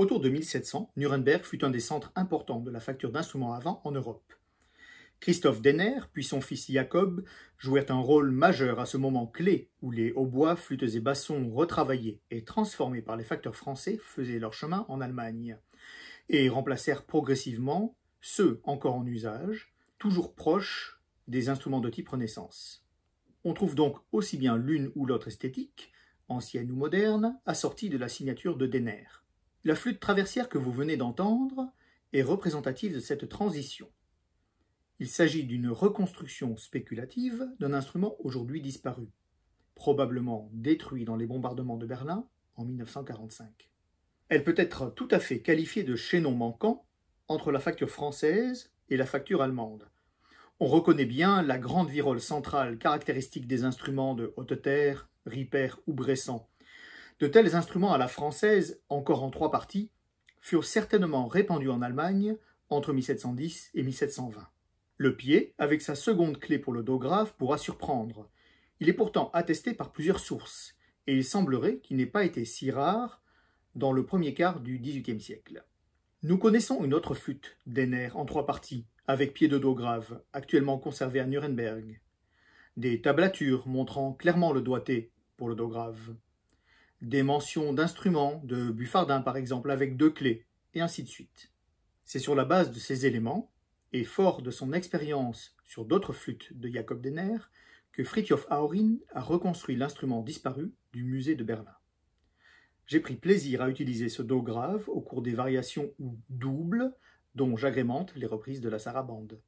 Autour de 1700, Nuremberg fut un des centres importants de la facture d'instruments à vent en Europe. Christophe Denner, puis son fils Jacob, jouèrent un rôle majeur à ce moment clé où les hautbois, flûtes et bassons retravaillés et transformés par les facteurs français faisaient leur chemin en Allemagne et remplacèrent progressivement ceux encore en usage, toujours proches des instruments de type Renaissance. On trouve donc aussi bien l'une ou l'autre esthétique, ancienne ou moderne, assortie de la signature de Denner. La flûte traversière que vous venez d'entendre est représentative de cette transition. Il s'agit d'une reconstruction spéculative d'un instrument aujourd'hui disparu, probablement détruit dans les bombardements de Berlin en 1945. Elle peut être tout à fait qualifiée de chaînon manquant entre la facture française et la facture allemande. On reconnaît bien la grande virole centrale caractéristique des instruments de Haute-Terre, Ripper ou Bressan. De tels instruments à la française, encore en trois parties, furent certainement répandus en Allemagne entre 1710 et 1720. Le pied, avec sa seconde clé pour le do grave, pourra surprendre. Il est pourtant attesté par plusieurs sources, et il semblerait qu'il n'ait pas été si rare dans le premier quart du XVIIIe siècle. Nous connaissons une autre flûte, Denner, en trois parties, avec pied de do grave, actuellement conservée à Nuremberg. Des tablatures montrant clairement le doigté pour le do grave. Des mentions d'instruments, de buffardins par exemple, avec deux clés, et ainsi de suite. C'est sur la base de ces éléments et fort de son expérience sur d'autres flûtes de Jacob Denner, que Fritjof Aurin a reconstruit l'instrument disparu du musée de Berlin. J'ai pris plaisir à utiliser ce do grave au cours des variations ou doubles dont j'agrémente les reprises de la sarabande.